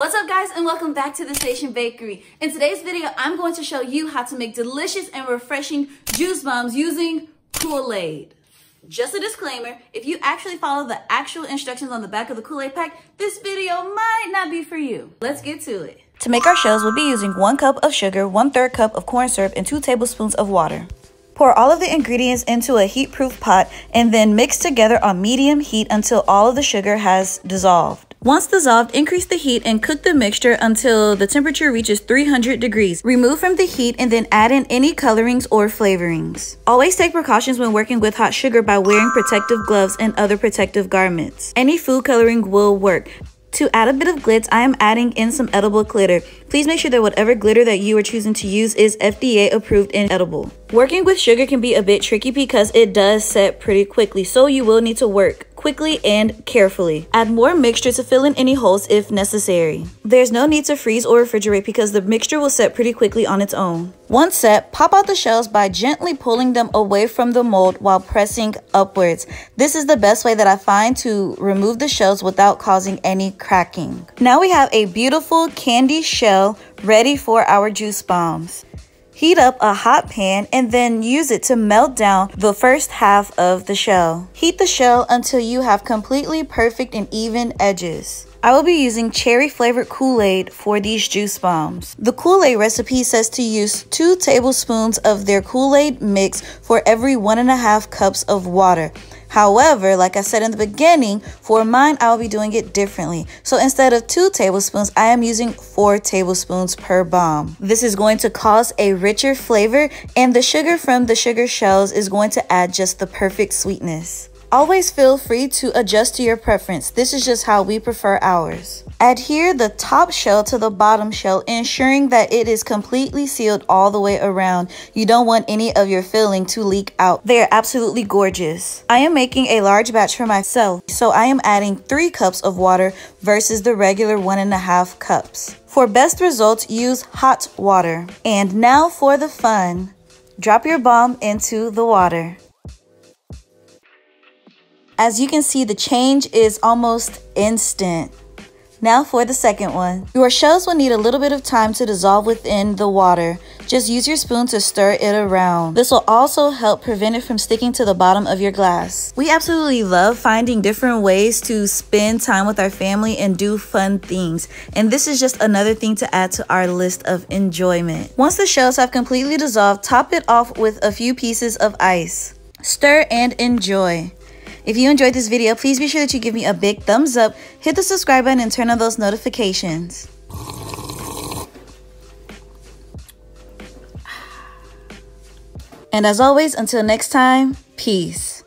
What's up guys and welcome back to the Station Bakery. In today's video, I'm going to show you how to make delicious and refreshing juice bombs using Kool-Aid. Just a disclaimer, if you actually follow the actual instructions on the back of the Kool-Aid pack, this video might not be for you. Let's get to it. To make our shells, we'll be using one cup of sugar, one third cup of corn syrup, and two tablespoons of water. Pour all of the ingredients into a heat-proof pot and then mix together on medium heat until all of the sugar has dissolved. Once dissolved, increase the heat and cook the mixture until the temperature reaches 300 degrees. Remove from the heat and then add in any colorings or flavorings. Always take precautions when working with hot sugar by wearing protective gloves and other protective garments. Any food coloring will work. To add a bit of glitz, I am adding in some edible glitter. Please make sure that whatever glitter that you are choosing to use is FDA approved and edible. Working with sugar can be a bit tricky because it does set pretty quickly, so you will need to work quickly and carefully. Add more mixture to fill in any holes if necessary. There's no need to freeze or refrigerate because the mixture will set pretty quickly on its own. Once set, pop out the shells by gently pulling them away from the mold while pressing upwards. This is the best way that I find to remove the shells without causing any cracking. Now we have a beautiful candy shell ready for our juice bombs. Heat up a hot pan and then use it to melt down the first half of the shell. Heat the shell until you have completely perfect and even edges. I will be using cherry flavored Kool-Aid for these juice bombs. The Kool-Aid recipe says to use 2 tablespoons of their Kool-Aid mix for every 1.5 cups of water. However, like I said in the beginning, for mine, I will be doing it differently. So instead of two tablespoons, I am using four tablespoons per bomb. This is going to cause a richer flavor and the sugar from the sugar shells is going to add just the perfect sweetness. Always feel free to adjust to your preference. This is just how we prefer ours. Adhere the top shell to the bottom shell, ensuring that it is completely sealed all the way around. You don't want any of your filling to leak out. They are absolutely gorgeous. I am making a large batch for myself, so I am adding 3 cups of water versus the regular 1.5 cups. For best results, use hot water. And now for the fun. Drop your bomb into the water. As you can see, the change is almost instant. Now for the second one. Your shells will need a little bit of time to dissolve within the water. Just use your spoon to stir it around. This will also help prevent it from sticking to the bottom of your glass. We absolutely love finding different ways to spend time with our family and do fun things. And this is just another thing to add to our list of enjoyment. Once the shells have completely dissolved, top it off with a few pieces of ice. Stir and enjoy. If you enjoyed this video, please be sure that you give me a big thumbs up, hit the subscribe button, and turn on those notifications. And as always, until next time, peace.